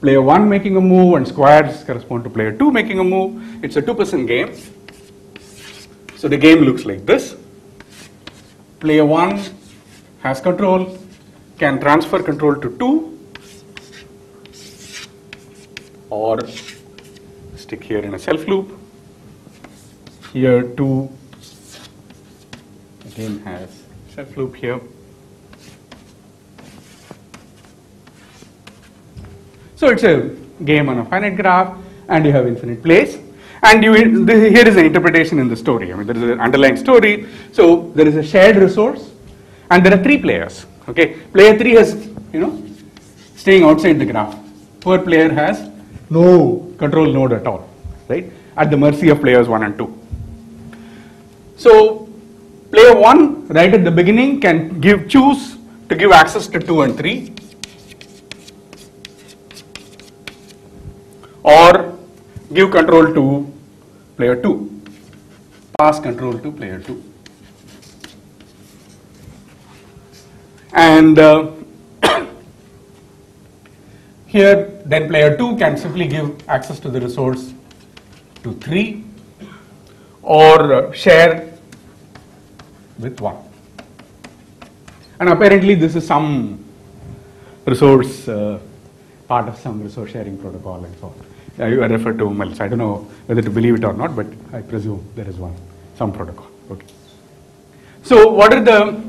player 1 making a move and squares correspond to player 2 making a move. It's a two-person game. So the game looks like this. Player 1 has control, can transfer control to 2 or stick here in a self loop. Here 2 again has self loop here. So it's a game on a finite graph and you have infinite plays. And you, this, here is an interpretation in the story. I mean, there is an underlying story. So there is a shared resource and there are three players. Okay, player three has, you know, staying outside the graph. Poor player has no control node at all, right? At the mercy of players one and two. So player one, right at the beginning, can give choose to give access to two and three. or give control to player 2 pass control to player 2 and uh, *coughs* here then player 2 can simply give access to the resource to 3 or share with 1 and apparently this is some resource uh, part of some resource sharing protocol and so on. Uh, you refer to Ummels. I don't know whether to believe it or not, but I presume there is one, some protocol. Okay. So what are the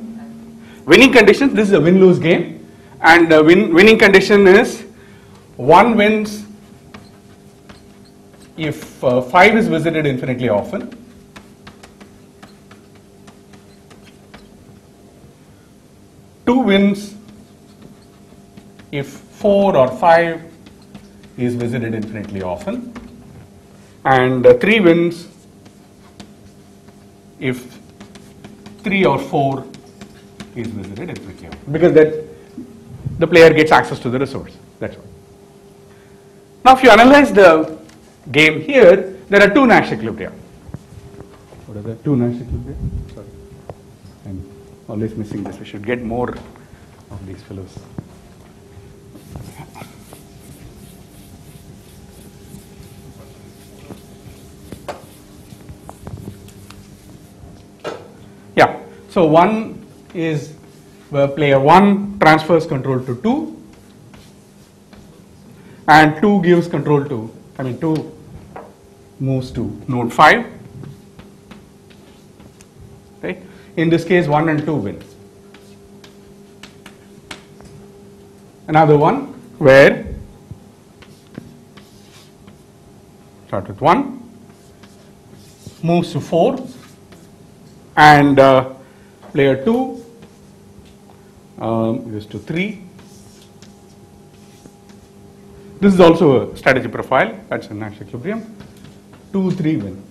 winning conditions? This is a win-lose game, and the win winning condition is one wins if uh, five is visited infinitely often. Two wins if 4 or 5 is visited infinitely often, and uh, 3 wins if 3 or 4 is visited infinitely often, because that the player gets access to the resource. That's all. Now, if you analyze the game here, there are two Nash equilibria. What are the two Nash equilibria? Sorry, I'm always missing this. We should get more of these fellows. Yeah. So one is where player one transfers control to two, and two gives control to. I mean two moves to node five. Right. In this case, one and two win. Another one where start with 1, moves to 4, and uh, player 2 um, goes to 3. This is also a strategy profile, that's a Nash equilibrium. 2, 3 win.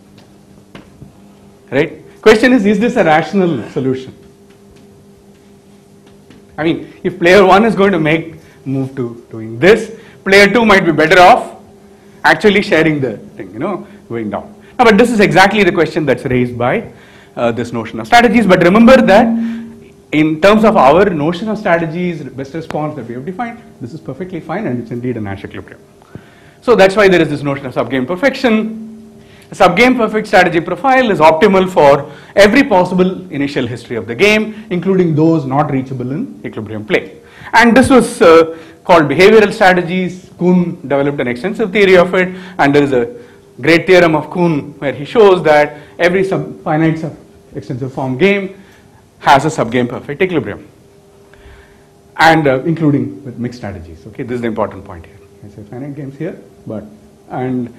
Right? Question is, is this a rational solution? I mean, if player 1 is going to make move to doing this, player 2 might be better off actually sharing the thing, you know, going down. Now, but this is exactly the question that's raised by uh, this notion of strategies. But remember that in terms of our notion of strategies, best response that we have defined, this is perfectly fine and it's indeed a Nash equilibrium. So that's why there is this notion of subgame perfection. A subgame perfect strategy profile is optimal for every possible initial history of the game, including those not reachable in equilibrium play. And this was uh, called behavioral strategies. Kuhn developed an extensive theory of it, and there is a great theorem of Kuhn where he shows that every sub finite sub extensive form game has a subgame perfect equilibrium, and uh, including with mixed strategies. Okay, this is the important point here. I say finite games here, but and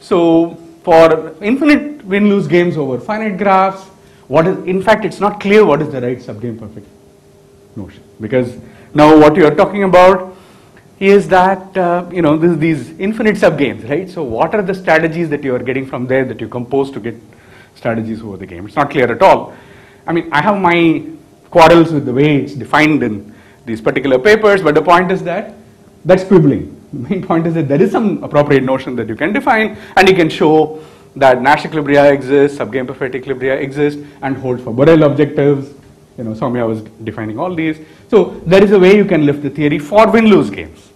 so for infinite win-lose games over finite graphs, what is in fact it's not clear what is the right subgame perfect notion because now what you are talking about is that uh, you know this, these infinite subgames, right? So what are the strategies that you are getting from there that you compose to get strategies over the game? It's not clear at all. I mean, I have my quarrels with the way it's defined in these particular papers, but the point is that that's quibbling. The main point is that there is some appropriate notion that you can define, and you can show that Nash equilibria exist, subgame perfect equilibria exist, and hold for Borel objectives. You know, Soumya was defining all these. So there is a way you can lift the theory for win-lose games.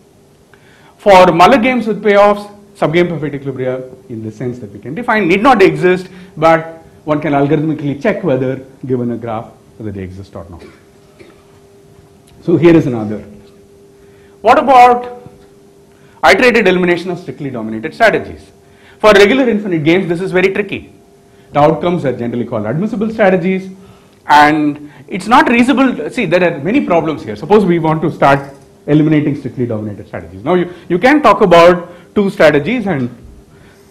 For Muller games with payoffs, subgame perfect equilibria, in the sense that we can define, need not exist, but one can algorithmically check whether, given a graph, whether they exist or not. So here is another. What about iterated elimination of strictly dominated strategies? For regular infinite games, this is very tricky. The outcomes are generally called admissible strategies, and it's not reasonable. See, there are many problems here. Suppose we want to start eliminating strictly dominated strategies. Now, you, you can talk about two strategies and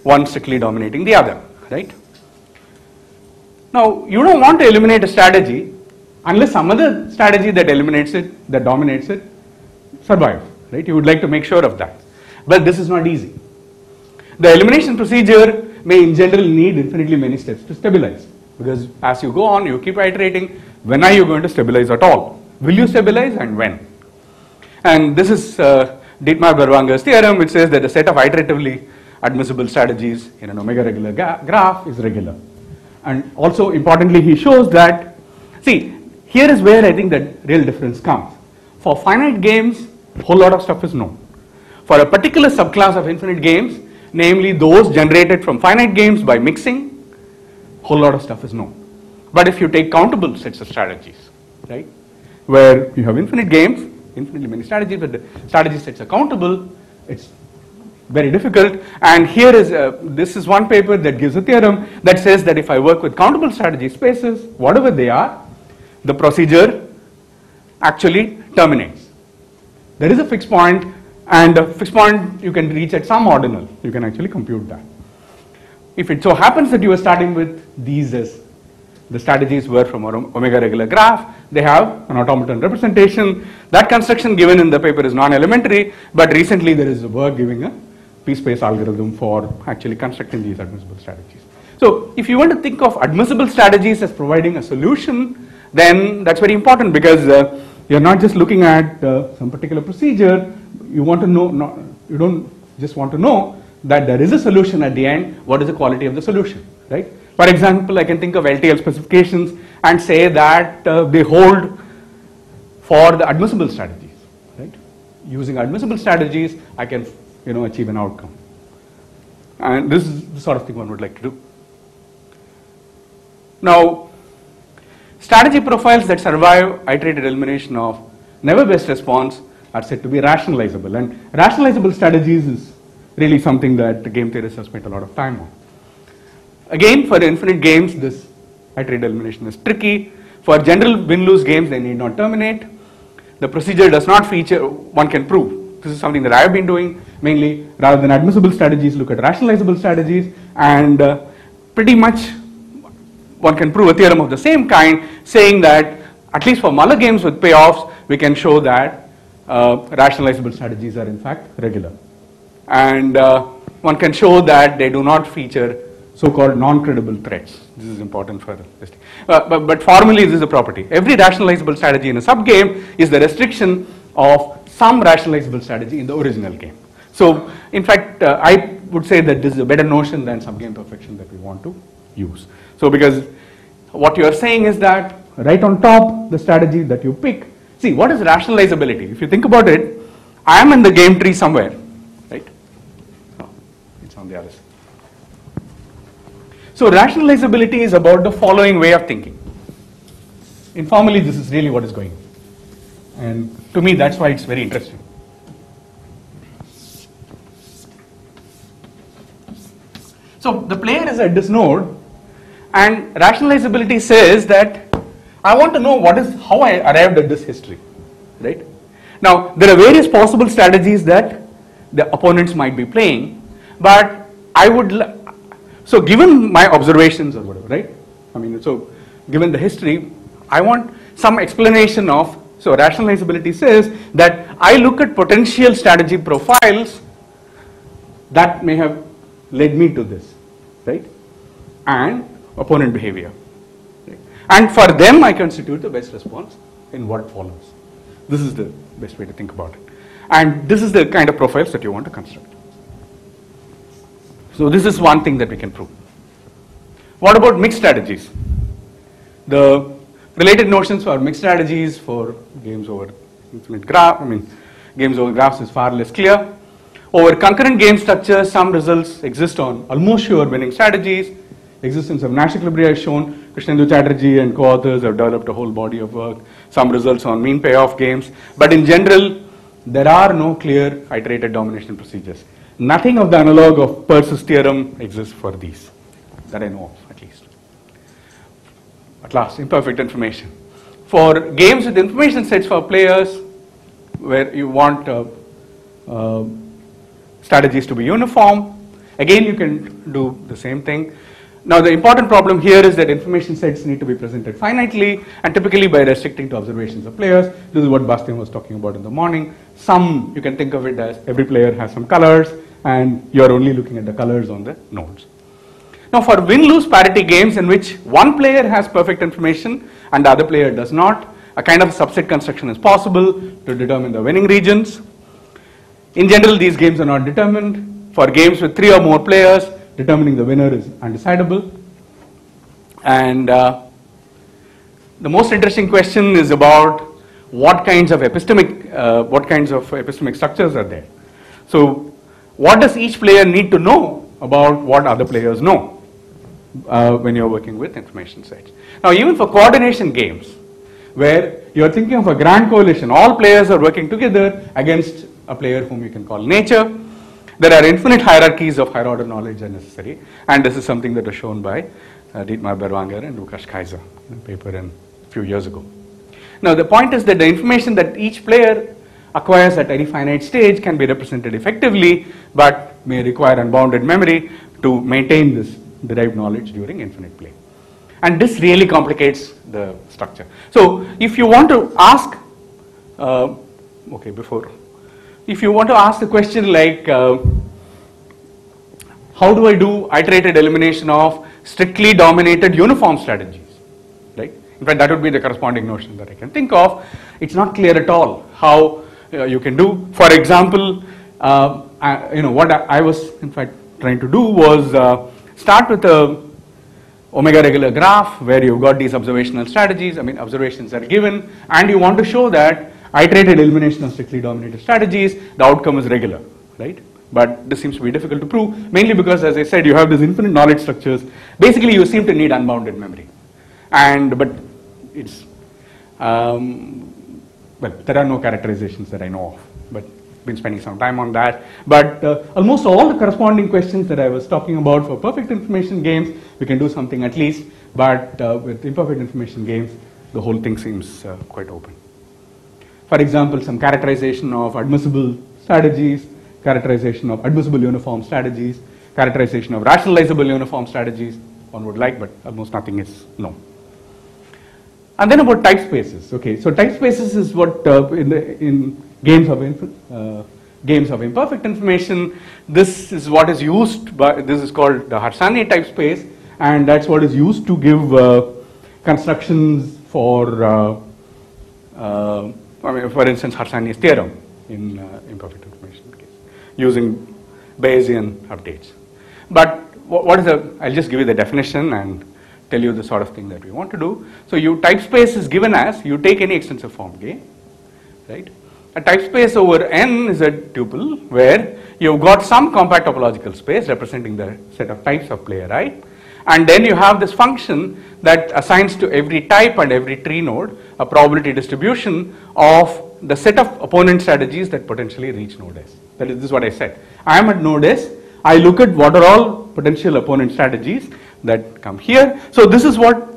one strictly dominating the other, right? Now, you don't want to eliminate a strategy unless some other strategy that eliminates it, that dominates it, survive, right? You would like to make sure of that. But this is not easy. The elimination procedure may in general need infinitely many steps to stabilize because as you go on, you keep iterating, when are you going to stabilize at all? Will you stabilize and when? And this is uh, Dietmar Berwanger's theorem, which says that a set of iteratively admissible strategies in an omega regular graph is regular. And also importantly, he shows that, see, here is where I think the real difference comes. For finite games, a whole lot of stuff is known. For a particular subclass of infinite games, namely those generated from finite games by mixing, a whole lot of stuff is known. But if you take countable sets of strategies, right, where you have infinite games, infinitely many strategies, but the strategy sets are countable, it's very difficult. And here is a, this is one paper that gives a theorem that says that if I work with countable strategy spaces, whatever they are, the procedure actually terminates. There is a fixed point, and a fixed point you can reach at some ordinal. You can actually compute that. If it so happens that you are starting with these as the strategies were from omega regular graph, they have an automaton representation. That construction given in the paper is non-elementary, but recently there is a work giving a p-space algorithm for actually constructing these admissible strategies. So if you want to think of admissible strategies as providing a solution, then that's very important because uh, you're not just looking at uh, some particular procedure, you want to know, not, you don't just want to know that there is a solution at the end, what is the quality of the solution, right? For example, I can think of LTL specifications and say that uh, they hold for the admissible strategies, right? Using admissible strategies, I can, you know, achieve an outcome. And this is the sort of thing one would like to do. Now, strategy profiles that survive iterated elimination of never best response are said to be rationalizable. And rationalizable strategies is really something that the game theorists have spent a lot of time on. Again, for infinite games, this iterated elimination is tricky. For general win-lose games, they need not terminate. The procedure does not feature, one can prove. This is something that I have been doing mainly rather than admissible strategies, look at rationalizable strategies, and uh, pretty much one can prove a theorem of the same kind, saying that at least for Muller games with payoffs, we can show that uh, rationalizable strategies are in fact regular. And uh, one can show that they do not feature so-called non-credible threats. This is important for this. Uh, but, but formally, this is a property. Every rationalizable strategy in a subgame is the restriction of some rationalizable strategy in the original game. So, in fact, uh, I would say that this is a better notion than subgame perfection that we want to use. So, because what you are saying is that right on top, the strategy that you pick, see, what is rationalizability? If you think about it, I am in the game tree somewhere, right? Oh, it's on the other side. So, rationalizability is about the following way of thinking. Informally, this is really what is going on. And to me, that's why it's very interesting. So the player is at this node, and rationalizability says that I want to know what is how I arrived at this history, right? Now there are various possible strategies that the opponents might be playing, but I would so given my observations or whatever, right? I mean, so given the history, I want some explanation of so rationalizability says that I look at potential strategy profiles that may have led me to this, right? And opponent behavior. right? And for them, I constitute the best response in what follows. This is the best way to think about it. And this is the kind of profiles that you want to construct. So this is one thing that we can prove. What about mixed strategies? The related notions for mixed strategies for games over infinite graph, I mean, games over graphs is far less clear. Over concurrent game structures, some results exist on almost sure winning strategies. Existence of Nash equilibria is shown. Krishnendu Chatterjee and co-authors have developed a whole body of work. Some results on mean payoff games. But in general, there are no clear iterated domination procedures. Nothing of the analog of Pearce's theorem exists for these, that I know of at least. At last, imperfect information. For games with information sets for players, where you want uh, uh, strategies to be uniform, again you can do the same thing. Now the important problem here is that information sets need to be presented finitely and typically by restricting to observations of players. This is what Bastian was talking about in the morning. Some, you can think of it as every player has some colors and you're only looking at the colors on the nodes. Now for win-lose parity games in which one player has perfect information and the other player does not, a kind of subset construction is possible to determine the winning regions. In general, these games are not determined. For games with three or more players, determining the winner is undecidable. And uh, the most interesting question is about what kinds of epistemic, uh, what kinds of epistemic structures are there. So, what does each player need to know about what other players know uh, when you're working with information sets? Now, even for coordination games, where you're thinking of a grand coalition, all players are working together against a player whom you can call nature. There are infinite hierarchies of higher order knowledge are necessary, and this is something that was shown by uh, Dietmar Berwanger and Lukas Kaiser in a paper in a few years ago. Now, the point is that the information that each player acquires at any finite stage can be represented effectively, but may require unbounded memory to maintain this derived knowledge during infinite play. And this really complicates the structure. So, if you want to ask, uh, okay, before, if you want to ask the question like, uh, how do I do iterated elimination of strictly dominated uniform strategies, right? In fact, that would be the corresponding notion that I can think of. It's not clear at all how uh, you can do. For example, uh, I, you know what I, I, was in fact trying to do was uh, start with a omega regular graph where you've got these observational strategies. I mean, observations are given, and you want to show that iterated elimination of strictly dominated strategies, the outcome is regular, right? But this seems to be difficult to prove, mainly because, as I said, you have these infinite knowledge structures. Basically, you seem to need unbounded memory, and but it's um, well, there are no characterizations that I know of, but been spending some time on that. But uh, almost all the corresponding questions that I was talking about for perfect information games, we can do something at least. But uh, with imperfect information games, the whole thing seems uh, quite open. For example, some characterization of admissible strategies, characterization of admissible uniform strategies, characterization of rationalizable uniform strategies, one would like, but almost nothing is known. And then about type spaces. Okay, so type spaces is what uh, in the in games of uh, games of imperfect information. This is what is used by this is called the Harsanyi type space, and that's what is used to give uh, constructions for. For instance, Harsanyi's theorem in uh, imperfect information case, using Bayesian updates. But what is the? I'll just give you the definition and tell you the sort of thing that we want to do. So, you type space is given as you take any extensive form K, right? A type space over n is a tuple where you've got some compact topological space representing the set of types of player i, and then you have this function that assigns to every type and every tree node a probability distribution of the set of opponent strategies that potentially reach node S. That is, this is what I said. I am at node S. I look at what are all potential opponent strategies that come here. So this is what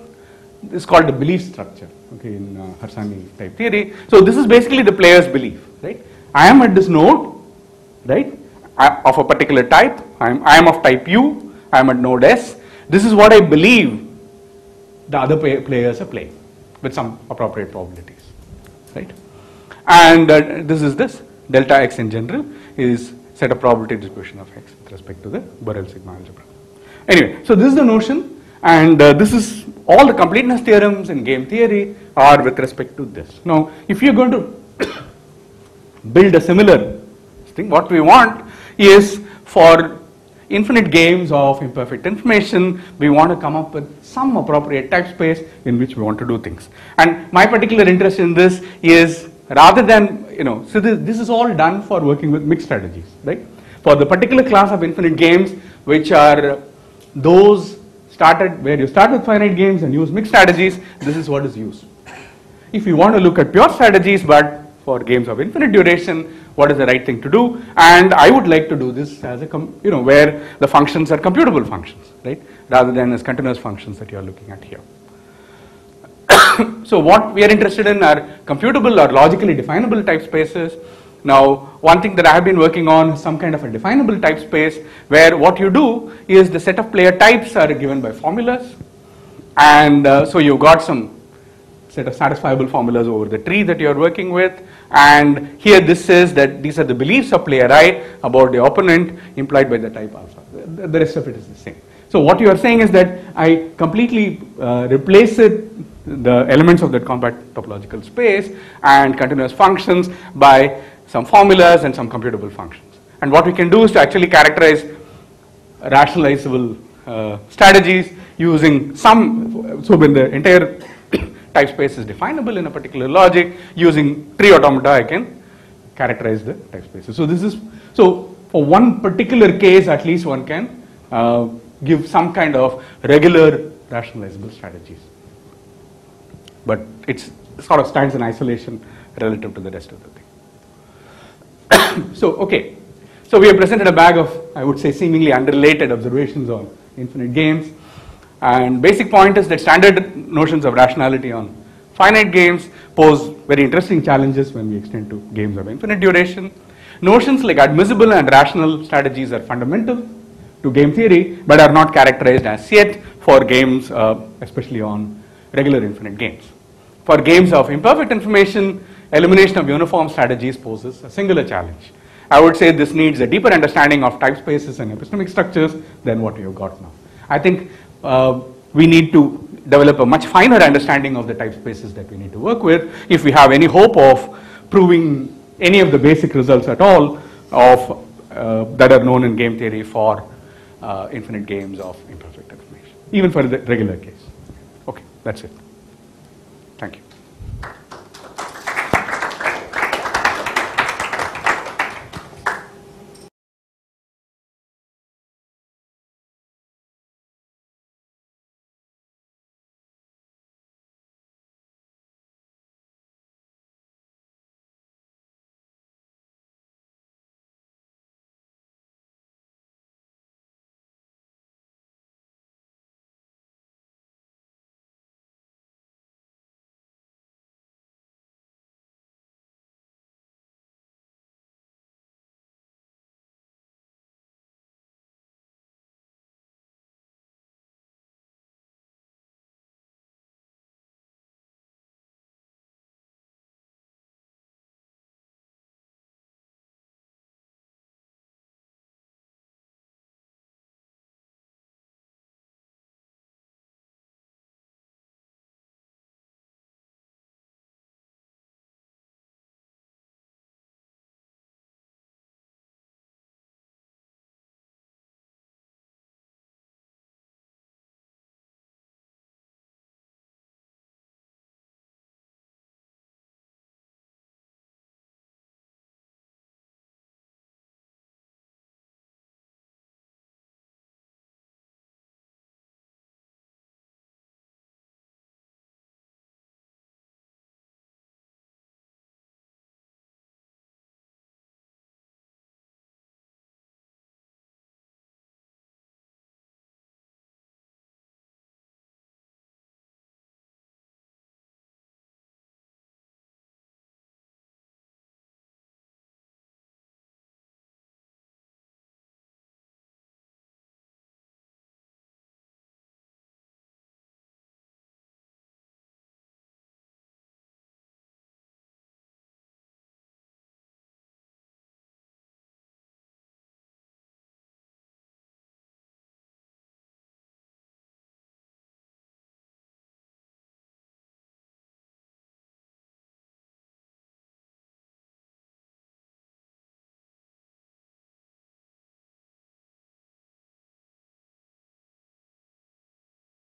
is called the belief structure, okay, in uh, Harsanyi type theory. So this is basically the player's belief, right? I am at this node, right, I- of a particular type. I am, I am of type U. I am at node S. This is what I believe the other play- players are playing with some appropriate probabilities, right? And uh, this is this delta x in general is set of probability distribution of x with respect to the Borel sigma algebra. Anyway, so this is the notion, and uh, this is all the completeness theorems in game theory are with respect to this. Now, if you're going to *coughs* build a similar thing, what we want is for infinite games of imperfect information, we want to come up with some appropriate type space in which we want to do things. And my particular interest in this is rather than, you know, so this, this is all done for working with mixed strategies, right? For the particular class of infinite games, which are those started where you start with finite games and use mixed strategies, this is what is used. If you want to look at pure strategies, but for games of infinite duration, what is the right thing to do? And I would like to do this as a, you know, where the functions are computable functions, right? Rather than as continuous functions that you are looking at here. *coughs* so what we are interested in are computable or logically definable type spaces. Now, one thing that I have been working on is some kind of a definable type space where what you do is the set of player types are given by formulas. And uh, so you've got some set of satisfiable formulas over the tree that you're working with. And here this says that these are the beliefs of player i about the opponent implied by the type alpha. The, the rest of it is the same. So what you are saying is that I completely uh, replace it, the elements of that compact topological space and continuous functions by some formulas and some computable functions. And what we can do is to actually characterize rationalizable uh, strategies using some, so when the entire type space is definable in a particular logic, using tree automata I can characterize the type spaces. So this is, so for one particular case at least one can uh, give some kind of regular rationalizable strategies. But it's sort of stands in isolation relative to the rest of the thing. *coughs* so, okay. So we have presented a bag of, I would say, seemingly unrelated observations on infinite games. And basic point is that standard notions of rationality on finite games pose very interesting challenges when we extend to games of infinite duration. Notions like admissible and rational strategies are fundamental to game theory, but are not characterized as yet for games, uh, especially on regular infinite games. For games of imperfect information, elimination of uniform strategies poses a singular challenge. I would say this needs a deeper understanding of type spaces and epistemic structures than what have got now. I think uh, we need to develop a much finer understanding of the type spaces that we need to work with if we have any hope of proving any of the basic results at all of uh, that are known in game theory for uh, infinite games of imperfect information, even for the regular case. Okay, that's it.